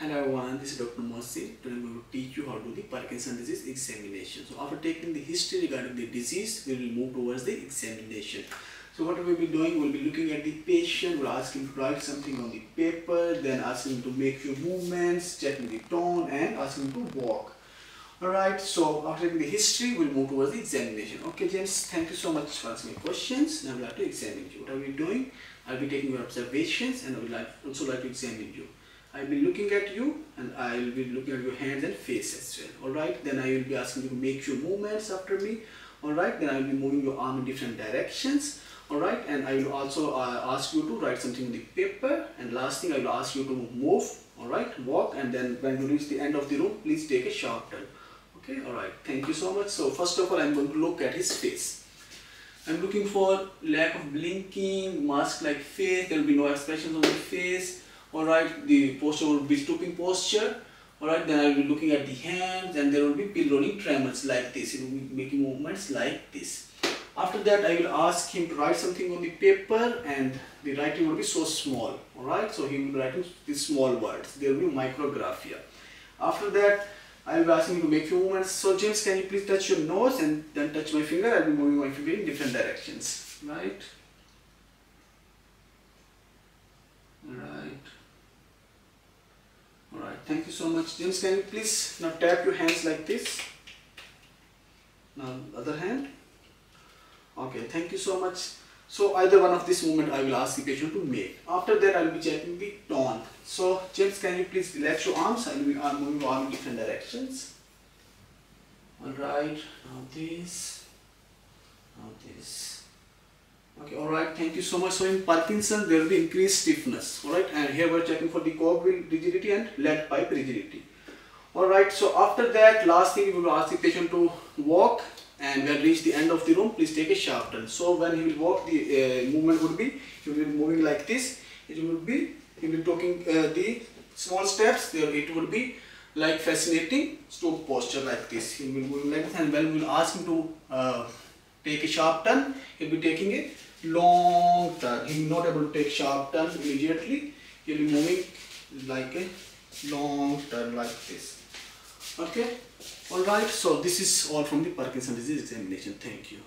Hello everyone, this is Dr. Mohsin. Today I'm going to teach you how to do the Parkinson disease examination. So after taking the history regarding the disease, we will move towards the examination. So what we will be doing, we'll be looking at the patient, we'll ask him to write something on the paper, then ask him to make few movements, checking the tone and ask him to walk. Alright, so after taking the history, we'll move towards the examination. Okay James, thank you so much for asking questions. Now we'll have to examine you. What are we doing? I'll be taking your observations and I would like, also like to examine you. I'll be looking at you and I'll be looking at your hands and face as well. Alright, then I will be asking you to make few movements after me. Alright, then I'll be moving your arm in different directions. Alright, and I will also uh, ask you to write something on the paper. And last thing, I will ask you to move. Alright, walk and then when you reach the end of the room, please take a sharp turn. Okay, alright, thank you so much. So first of all, I'm going to look at his face. I'm looking for lack of blinking, mask-like face, there will be no expressions on the face alright the posture will be stooping posture. Alright then I will be looking at the hands and there will be pill rolling tremors like this. It will be making movements like this. After that I will ask him to write something on the paper and the writing will be so small. Alright so he will be writing these small words. There will be micrographia. After that I will be asking him to make few movements. So James can you please touch your nose and then touch my finger? I will be moving my finger in different directions. Right right Alright, thank you so much. James, can you please now tap your hands like this? Now, other hand. Okay, thank you so much. So, either one of this movement I will ask the patient to make. After that, I will be checking the tone. So, James, can you please relax your arms? I will be moving arm in different directions. Alright, now this, now this. Alright, thank you so much. So in Parkinson, there will be increased stiffness. Alright, and here we're checking for the cogwheel rigidity and lead pipe rigidity. Alright, so after that, last thing we will ask the patient to walk and when reach the end of the room, please take a sharp turn. So when he will walk, the uh, movement would be, he will be moving like this. It will be, he will be taking uh, the small steps, there it would be like fascinating stoop posture like this. He will be moving like this and when we will ask him to uh, take a sharp turn, he will be taking a long turn. He will not able to take sharp turn immediately. He will be moving like a long turn like this. Okay. Alright. So this is all from the Parkinson disease examination. Thank you.